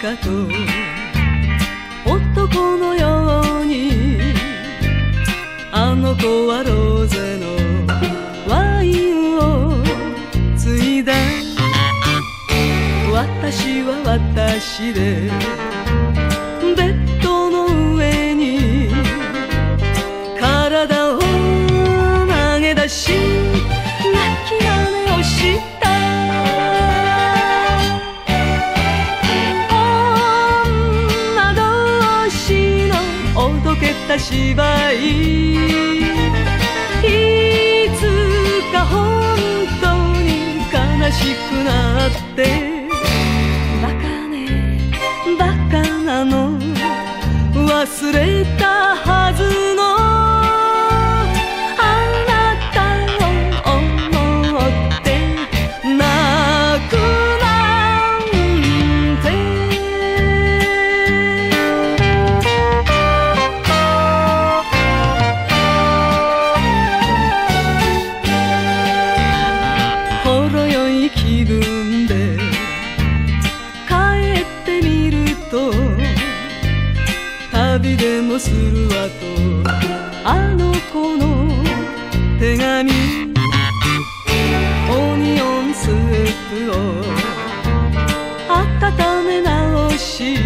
かと男のようにあの子はローゼのワインをついだ。私は私でけた芝居。いつか本当に悲しくなって。バカね。バカなの。忘れたでもするわと。あの子の手紙。オニオンスープを。温め直し。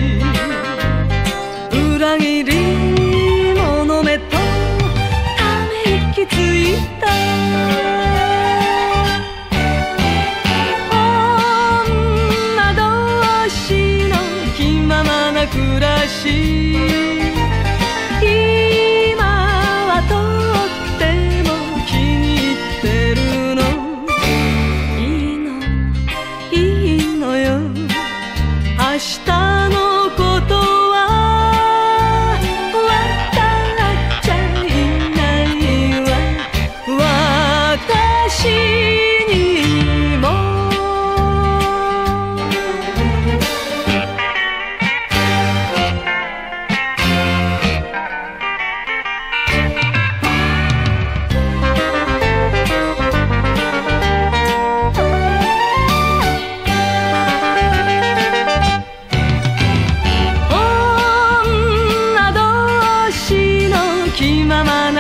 裏切り者めと。ため息ついた。女同士の気ままな暮らし。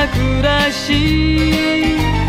暮らし